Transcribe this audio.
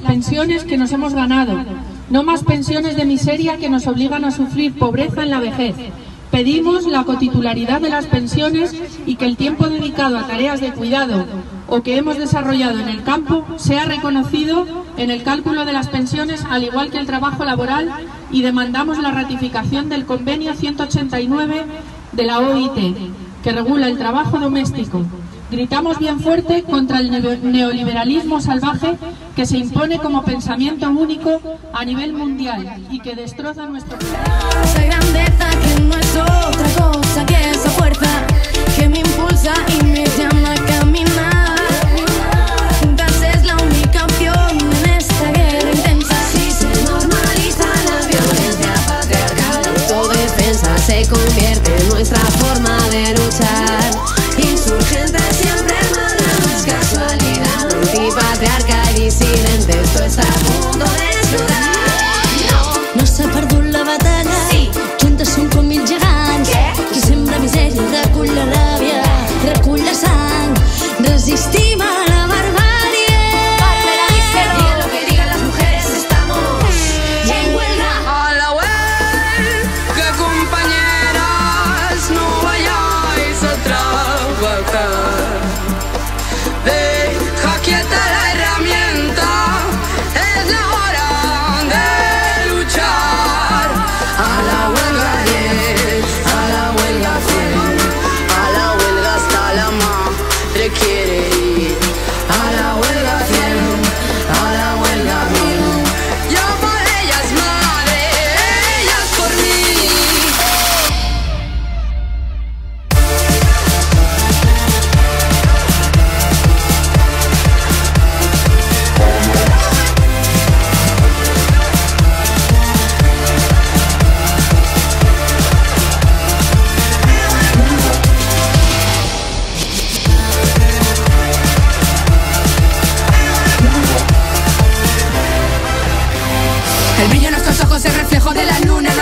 pensiones que nos hemos ganado, no más pensiones de miseria que nos obligan a sufrir pobreza en la vejez. Pedimos la cotitularidad de las pensiones y que el tiempo dedicado a tareas de cuidado o que hemos desarrollado en el campo sea reconocido en el cálculo de las pensiones al igual que el trabajo laboral y demandamos la ratificación del convenio 189 de la OIT que regula el trabajo doméstico. Gritamos bien fuerte contra el neoliberalismo salvaje que se impone como pensamiento único a nivel mundial y que destroza nuestro Esa grandeza que no es otra cosa El brillo en nuestros ojos es reflejo de la luna.